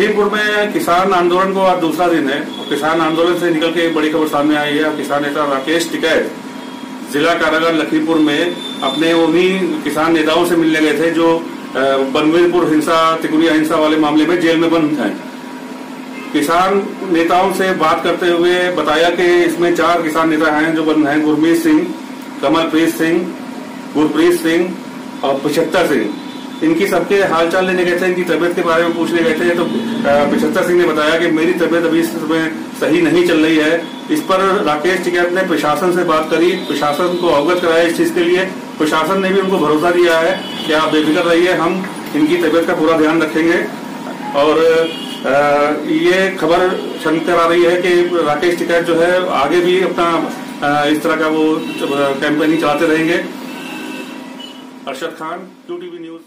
लखीमपुर में किसान आंदोलन को आज दूसरा दिन है। किसान आंदोलन से निकल के एक बड़ी खबर सामने आई है। किसान नेता राकेश टिकैत जिला कारागार लखीमपुर में अपने उन्हीं किसान नेताओं से मिलने गए थे जो बनवीरपुर हिंसा तिकुरिया हिंसा वाले मामले में जेल में बंद हैं किसान नेताओं से बात करते हुए बताया कि इसमें चार किसान नेता हैं जो बंद हैं। गुरमीत सिंह, कमलप्रीत सिंह, गुरप्रीत सिंह और पिछहत्तर सिंह। इनकी सबके हालचाल लेने गए थे, इनकी तबियत के बारे में पूछने गए थे तो पिछहत्तर सिंह ने बताया कि मेरी तबियत अभी इस समय सही नहीं चल रही है। इस पर राकेश टिकैत ने प्रशासन से बात करी, प्रशासन को अवगत कराया इस चीज़ के लिए। प्रशासन ने भी उनको भरोसा दिया है कि आप बेफिक्र रहिए, हम इनकी तबियत का पूरा ध्यान रखेंगे। और ये खबर शंकर आ रही है कि राकेश टिकैत जो है, आगे भी अपना इस तरह का वो कैंपेनिंग चलाते रहेंगे। Arshad Khan Q TV news.